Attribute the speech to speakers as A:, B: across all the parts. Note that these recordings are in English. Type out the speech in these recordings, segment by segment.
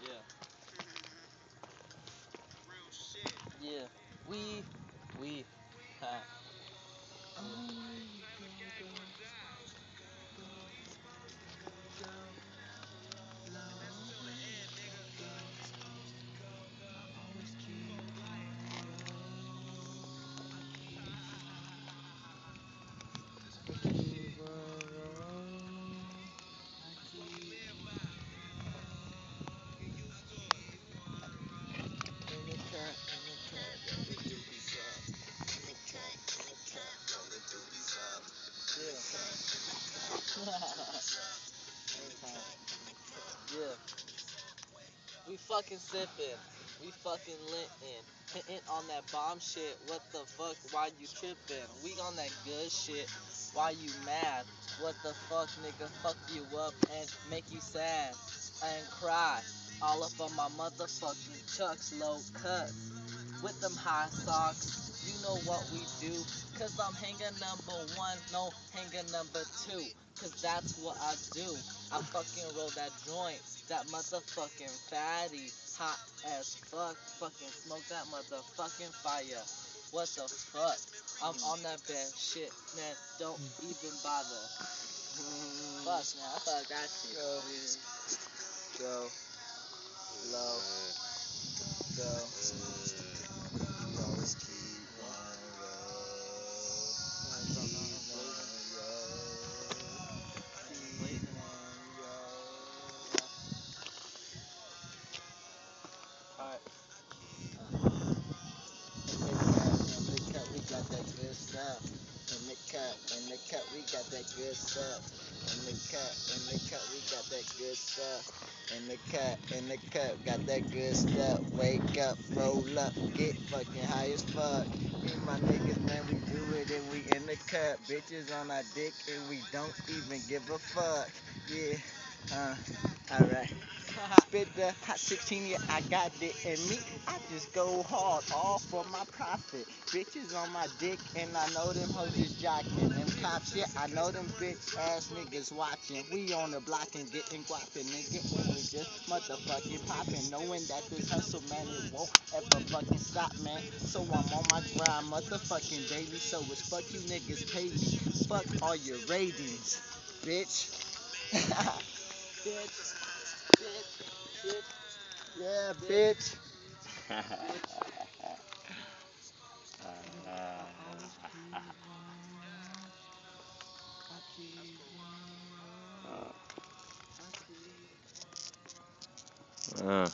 A: yeah. Yeah. We, we, yeah. We fucking sippin'. We fucking littin'. Hitting on that bomb shit. What the fuck? Why you trippin'? We on that good shit. Why you mad? What the fuck, nigga? Fuck you up and make you sad and cry. All up on my motherfucking chucks, low cuts. With them high socks. You know what we do. Cause I'm hanger number one, no hanger number two. Cause that's what I do. I fucking roll that joint, that motherfucking fatty, hot as fuck. Fucking smoke that motherfucking fire. What the fuck? I'm on that bad shit, man. Don't even bother. Fuck, man. I Fuck that shit.
B: Go. Go. Low. Go. Good stuff. In the cut, in the cut, we got that good stuff. In the cut, in the cut, we got that good stuff. In the cut, in the cut, got that good stuff. Wake up, roll up, get fucking high as fuck. Me and my niggas, man, we do it and we in the cut. Bitches on our dick and we don't even give a fuck. Yeah, uh, alright. Spit the hot 16, yeah, I got it in me. I just go hard, all for my profit. Bitches on my dick, and I know them hoes is jocking. Them cops, yeah, I know them bitch ass niggas watching. We on the block and getting guapping, nigga, and we just motherfucking popping. Knowing that this hustle, man, it won't ever fucking stop, man. So I'm on my grind, motherfucking daily. So it's fuck you niggas pay me. Fuck all your ratings, bitch,
A: bitch.
B: Yeah, bitch.
C: Uh.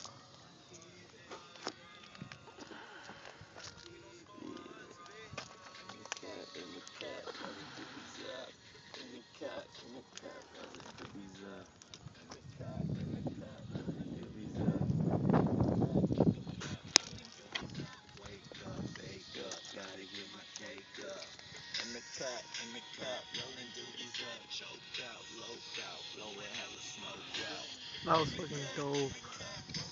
B: The cut, in the cut, rolling doobies up, choked out, loped out, blowing hella smoke out.
D: That was fucking dope.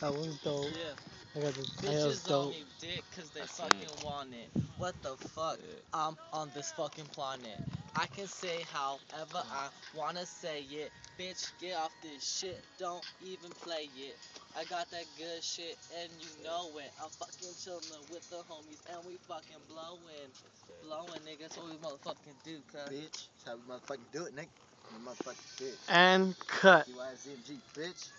D: That was dope.
A: Yeah.
D: I got this.
A: Bitches on
D: dope.
A: me dick cause they fucking want it. What the fuck? I'm on this fucking planet. I can say however I wanna say it. Bitch, get off this shit. Don't even play it. I got that good shit and you know it. I'm fucking chillin' with the homies and we fucking blowin'. Blowin', nigga. That's what we motherfucking do, cuz.
B: Bitch, that's how we motherfucking do it, nigga. You motherfucking bitch.
D: And cut.
B: UISMG, bitch.